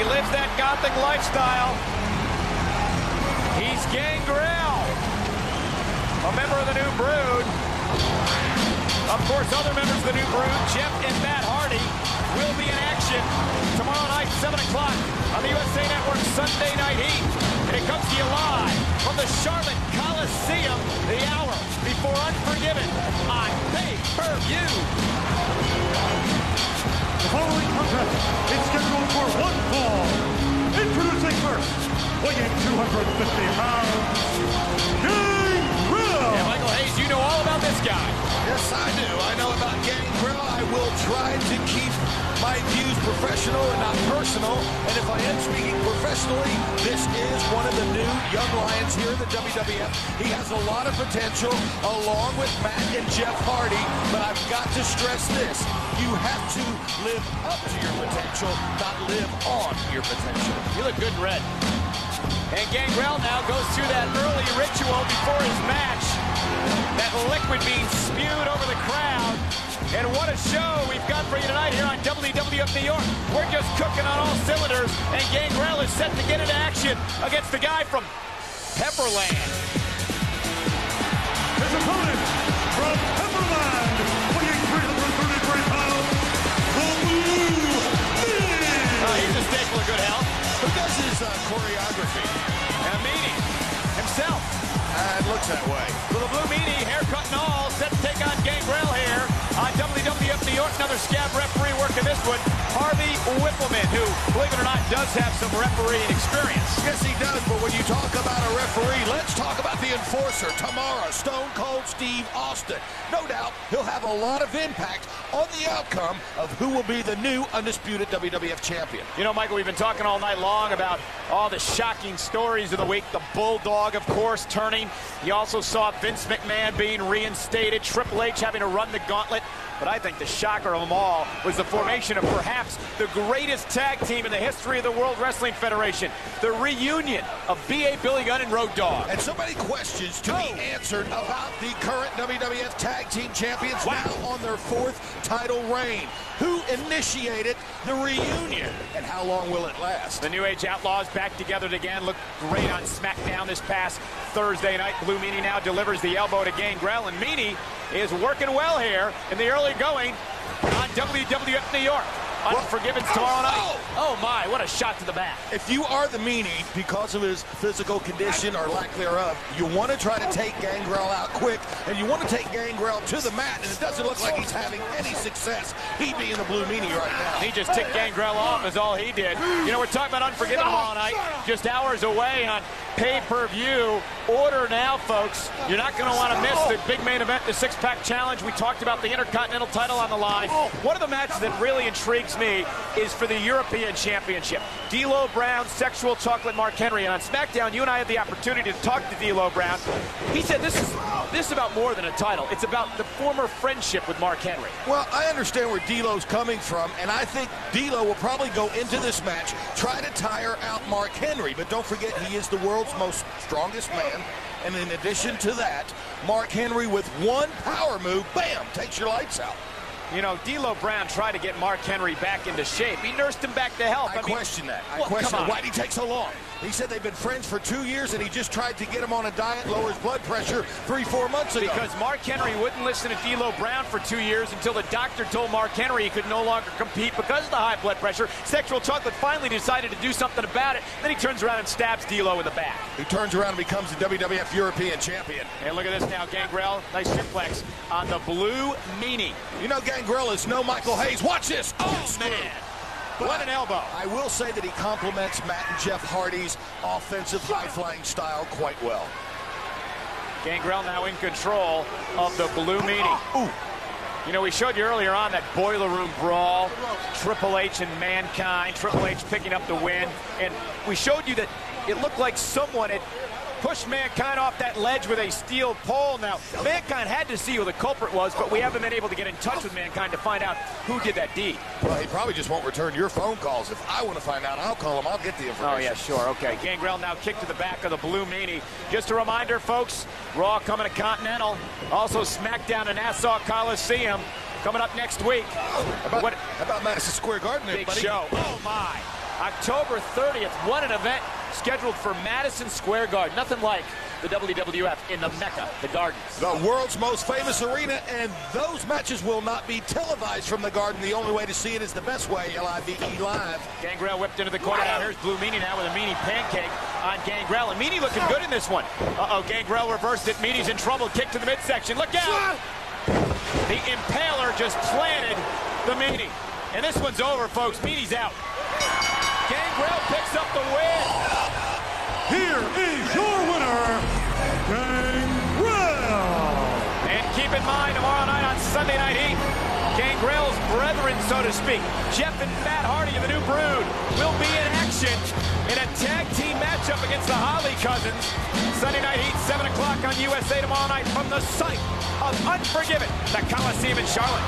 He lives that gothic lifestyle. He's Gangrel, a member of the New Brood. Of course, other members of the New Brood, Jeff and Matt Hardy, will be in action tomorrow night, 7 o'clock on the USA Network Sunday Night Heat. And it comes to you live from the Charlotte Coliseum, the hour before Unforgiven on pay-per-view. Following contest is scheduled for one fall. Introducing first, weighing 250 pounds, to keep my views professional and not personal. And if I am speaking professionally, this is one of the new young lions here in the WWF. He has a lot of potential along with Matt and Jeff Hardy. But I've got to stress this. You have to live up to your potential, not live on your potential. You look good in red. And Gangrel now goes through that early ritual before his match. That liquid being spewed over the crowd. And what a show we've got for you tonight here on WWF New York. We're just cooking on all cylinders, and Gangrel is set to get into action against the guy from Pepperland. His opponent from Pepperland, weighing 333 pounds, the Blue Meanie. Oh, he's a staple of good health. Who does his uh, choreography? And Meanie himself. Uh, it looks that way. One. Harvey Wippleman, who, believe it or not, does have some refereeing experience. Yes, he does, but when you talk about a referee, let's talk about the enforcer, Tamara Stone Cold Steve Austin. No doubt he'll have a lot of impact on the outcome of who will be the new undisputed WWF champion. You know, Michael, we've been talking all night long about all the shocking stories of the week. The Bulldog, of course, turning. You also saw Vince McMahon being reinstated, Triple H having to run the gauntlet. But I think the shocker of them all was the formation of perhaps the greatest tag team in the history of the World Wrestling Federation. The reunion of B.A. Billy Gunn and Road Dogg. And so many questions to be oh. answered about the current WWF Tag Team Champions now on their fourth title reign. Who initiated the reunion and how long will it last? The New Age Outlaws back together again. Looked great on SmackDown this past Thursday night. Blue Meanie now delivers the elbow to Gangrel, and Meanie is working well here in the early going on WWF New York. Unforgiven's tomorrow night. Oh my, what a shot to the back. If you are the meanie because of his physical condition or lack thereof, you want to try to take Gangrel out quick, and you want to take Gangrel to the mat, and it doesn't look like he's having any success. He being the blue meanie right now. He just ticked Gangrel off is all he did. You know, we're talking about Unforgiven tomorrow night, just hours away on pay-per-view. Order now, folks. You're not going to want to miss the big main event, the six-pack challenge. We talked about the Intercontinental title on the line. One of the matches that really intrigues me is for the European Championship. D'Lo Brown, sexual chocolate Mark Henry. And on SmackDown, you and I had the opportunity to talk to D'Lo Brown. He said this is this is about more than a title. It's about the former friendship with Mark Henry. Well, I understand where D'Lo's coming from, and I think D'Lo will probably go into this match, try to tire out Mark Henry. But don't forget, he is the world's most strongest man. And in addition to that, Mark Henry with one power move, bam, takes your lights out. You know, D'Lo Brown tried to get Mark Henry back into shape. He nursed him back to health. I, I mean, question that. I well, question why did he take so long? He said they've been friends for two years, and he just tried to get him on a diet, lower his blood pressure three, four months ago. Because Mark Henry wouldn't listen to D'Lo Brown for two years until the doctor told Mark Henry he could no longer compete because of the high blood pressure. Sexual Chocolate finally decided to do something about it. Then he turns around and stabs D'Lo in the back. he turns around and becomes the WWF European Champion. And look at this now, Gangrel. Nice suplex on the blue meanie. You know, Gangrel is no Michael Hayes. Watch this. Oh, oh Man, what an elbow. I will say that he complements Matt and Jeff Hardy's offensive high-flying style quite well. Gangrel now in control of the blue oh, meanie. Ooh. You know, we showed you earlier on that boiler room brawl, Triple H and Mankind, Triple H picking up the win, and we showed you that it looked like someone had pushed Mankind off that ledge with a steel pole. Now, Mankind had to see who the culprit was, but we haven't been able to get in touch with Mankind to find out who did that deed. Well, he probably just won't return your phone calls. If I want to find out, I'll call him. I'll get the information. Oh, yeah, sure. Okay. Gangrel now kicked to the back of the Blue Meanie. Just a reminder, folks, Raw coming to Continental. Also, SmackDown in Nassau Coliseum coming up next week. How about, What- about Madison Square Garden, Big everybody? show. Oh, my. October 30th. What an event scheduled for Madison Square Garden. Nothing like the WWF in the Mecca, the Gardens. The world's most famous arena, and those matches will not be televised from the Garden. The only way to see it is the best way, L-I-V-E Live. Gangrel whipped into the corner. Now here's Blue Meanie now with a Meanie pancake on Gangrel. And Meanie looking good in this one. Uh-oh, Gangrel reversed it. Meanie's in trouble. Kick to the midsection. Look out! The Impaler just planted the Meanie. And this one's over, folks. Meanie's out. Gangrel picks up the win. Here is your winner, Gangrel. And keep in mind, tomorrow night on Sunday Night Heat, Gangrel's brethren, so to speak, Jeff and Matt Hardy of the New Brood, will be in action in a tag team matchup against the Holly Cousins. Sunday Night Heat, 7 o'clock on USA tomorrow night from the site of Unforgiven, the Coliseum in Charlotte.